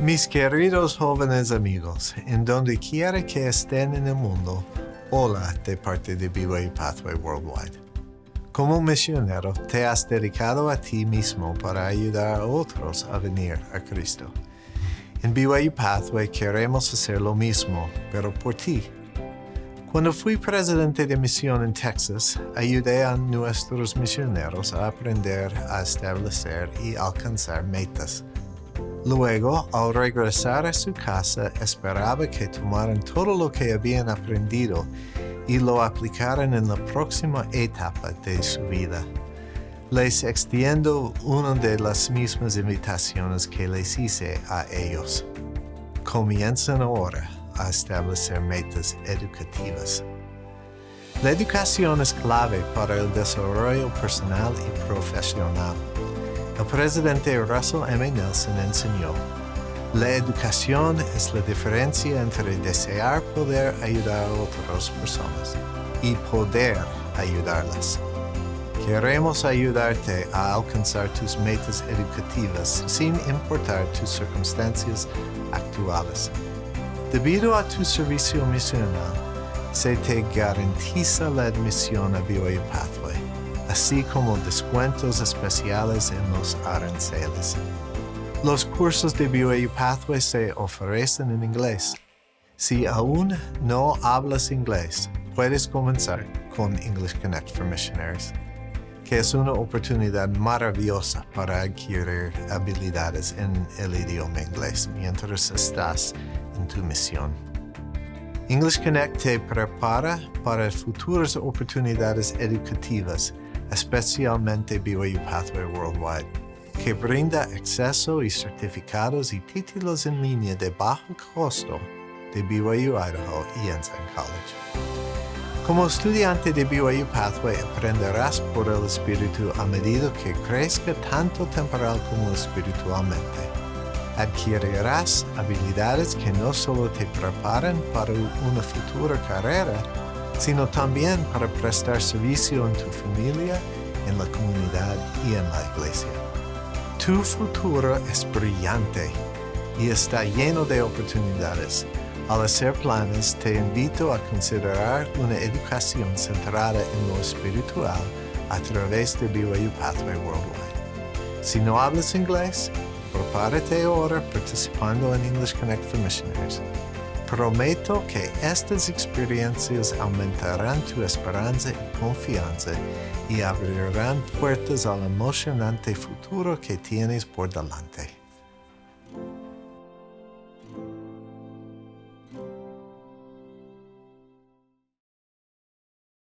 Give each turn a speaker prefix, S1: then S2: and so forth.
S1: Mis queridos jóvenes amigos, en donde quiera que estén en el mundo, hola de parte de BYU Pathway Worldwide. Como misionero, te has dedicado a ti mismo para ayudar a otros a venir a Cristo. En BYU Pathway queremos hacer lo mismo, pero por ti. Cuando fui presidente de misión en Texas, ayudé a nuestros misioneros a aprender a establecer y alcanzar metas. Luego, al regresar a su casa, esperaba que tomaran todo lo que habían aprendido y lo aplicaran en la próxima etapa de su vida. Les extiendo una de las mismas invitaciones que les hice a ellos. Comiencen ahora a establecer metas educativas. La educación es clave para el desarrollo personal y profesional. El presidente Russell M. Nelson enseñó, la educación es la diferencia entre desear poder ayudar a otras personas y poder ayudarlas. Queremos ayudarte a alcanzar tus metas educativas sin importar tus circunstancias actuales. Debido a tu servicio misional, se te garantiza la admisión a BYU Pathway, así como descuentos especiales en los aranceles. Los cursos de BYU Pathway se ofrecen en inglés. Si aún no hablas inglés, puedes comenzar con English Connect for Missionaries, que es una oportunidad maravillosa para adquirir habilidades en el idioma inglés mientras estás en tu misión. English Connect te prepara para futuras oportunidades educativas, especialmente BYU Pathway Worldwide, que brinda acceso y certificados y títulos en línea de bajo costo de BYU Idaho y Ensign College. Como estudiante de BYU Pathway aprenderás por el Espíritu a medida que crezca tanto temporal como espiritualmente adquirirás habilidades que no solo te preparan para una futura carrera, sino también para prestar servicio en tu familia, en la comunidad y en la iglesia. Tu futuro es brillante y está lleno de oportunidades. Al hacer planes, te invito a considerar una educación centrada en lo espiritual a través de BYU Pathway Worldwide. Si no hablas inglés, prepárate ahora participando en English Connect for Missionaries. Prometo que estas experiencias aumentarán tu esperanza y confianza y abrirán puertas al emocionante futuro que tienes por delante.